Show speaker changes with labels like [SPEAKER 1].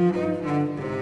[SPEAKER 1] Música